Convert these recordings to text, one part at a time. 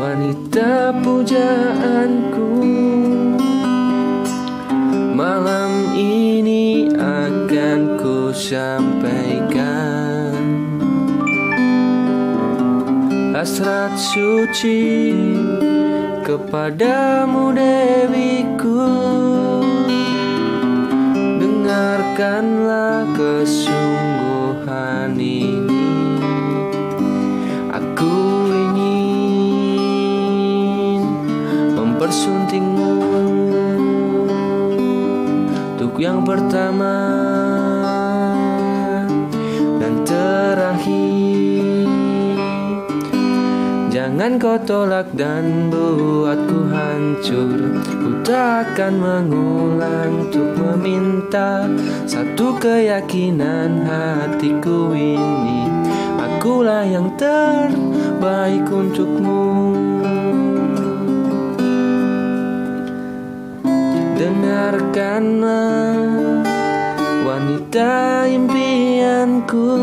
Wanita pujaanku Malam ini akan ku sampaikan. Hasrat suci kepadamu Dewiku. Dengarkanlah kesungguhan ini yang pertama dan terakhir. Jangan kau tolak dan buatku hancur. Ku tak akan mengulang untuk meminta Satu keyakinan hatiku ini. Akulah yang terbaik untukmu Dengarkanlah wanita impianku.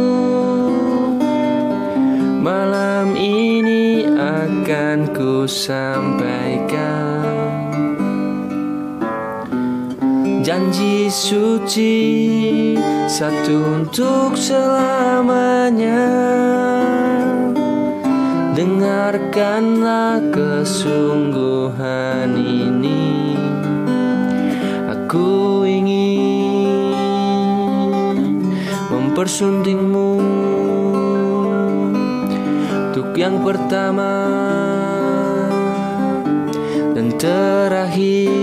Malam ini akan ku sampaikan Janji suci satu untuk selamanya. Dengarkanlah kesungguhan ini Aku ingin mempersuntingmu. Untuk yang pertama dan terakhir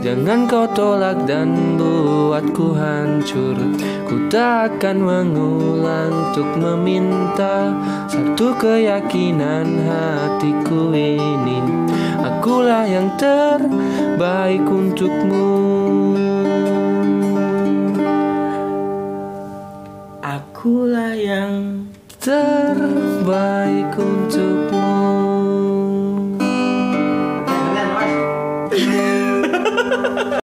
Jangan kau tolak dan buatku hancur. Ku tak akan mengulang untuk meminta Satu keyakinan hatiku ini Akulah yang terbaik untukmu. Akulah yang terbaik untukmu